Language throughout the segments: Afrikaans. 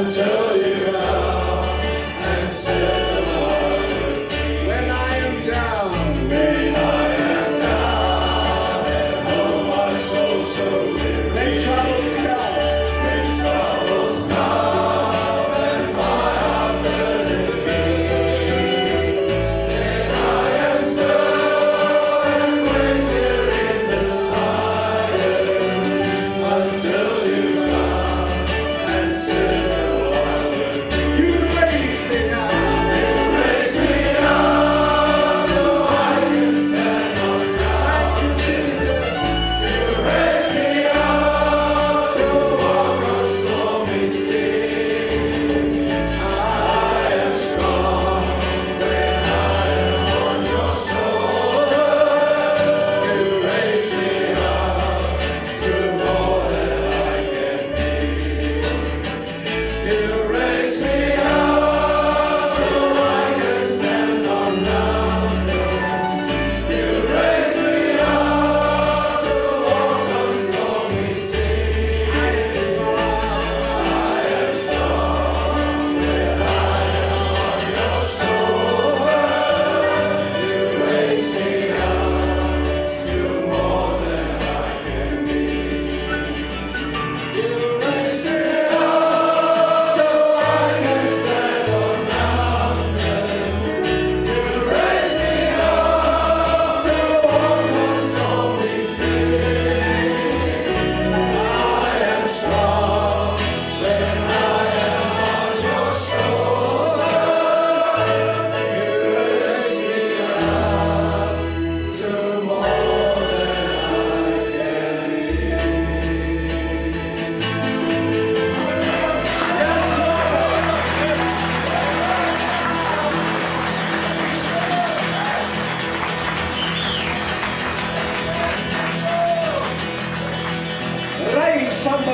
until you and. When I am down, when I am down, and my soul so.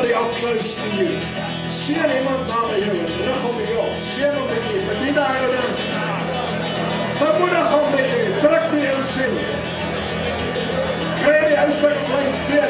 somebody up close to you. Seën iemand naby jou en rig hom op. Seën hom met die bedien hy dan. Bemoedig hom met die druk met jou siel. Kry die ou stuk vleis weer.